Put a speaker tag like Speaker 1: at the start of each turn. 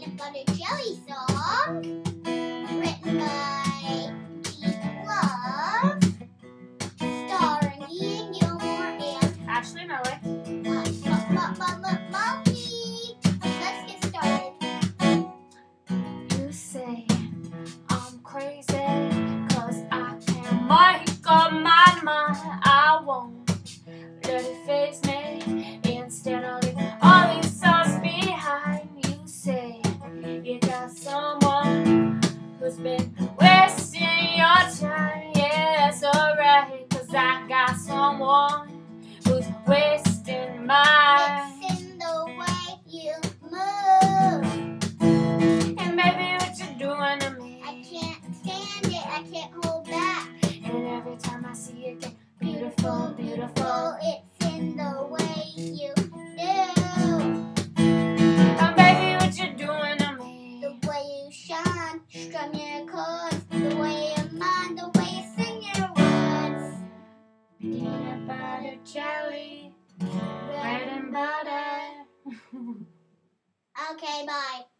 Speaker 1: peanut butter jelly song
Speaker 2: been wasting your time. Yeah, it's alright cause I got someone who's wasting mine.
Speaker 1: It's in the way you move.
Speaker 2: And baby, what you doing to me?
Speaker 1: I can't stand it. I can't hold back.
Speaker 2: And every time I see you again, beautiful, beautiful.
Speaker 1: It's in the way you do.
Speaker 2: And baby, what you doing to me?
Speaker 1: The way you shine, strum your chords. The way you mind, the way you sing your words.
Speaker 2: Peanut butter jelly, bread and butter.
Speaker 1: Okay, bye.